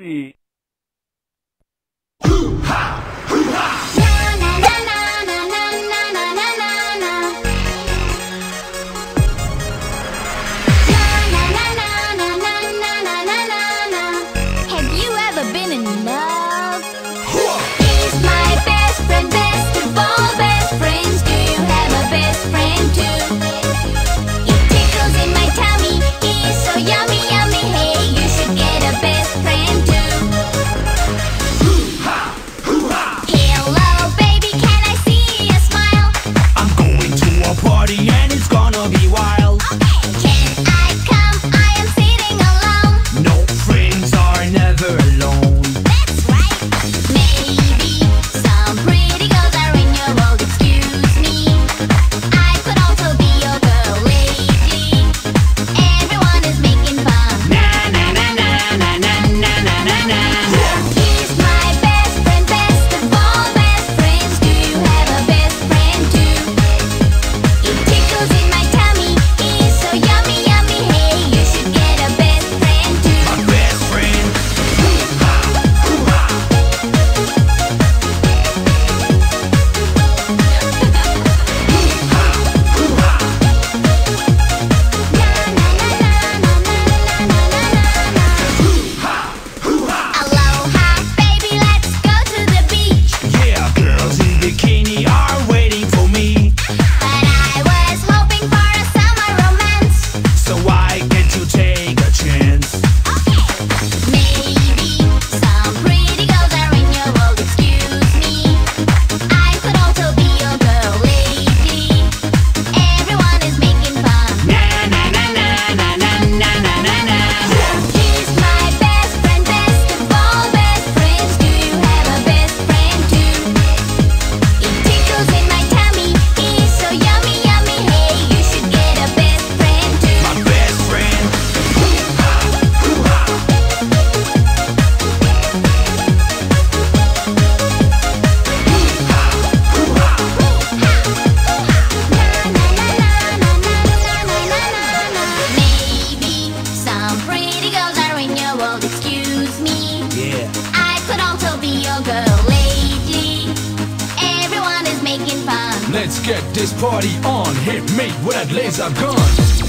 see Let's get this party on. Hit me with that laser gun.